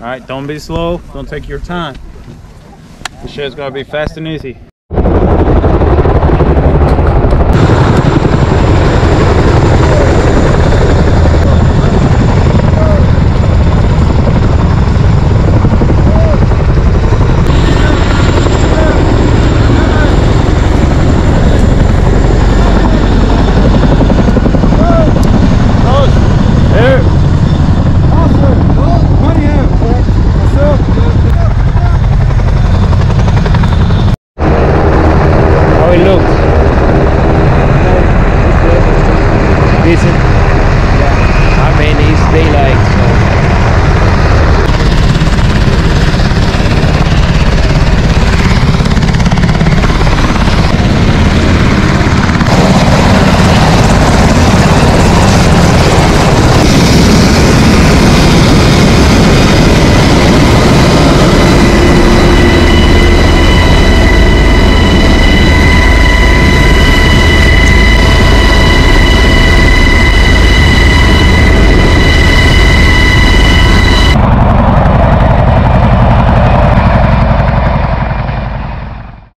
All right, don't be slow. Don't take your time. The shit's gonna be fast and easy. decent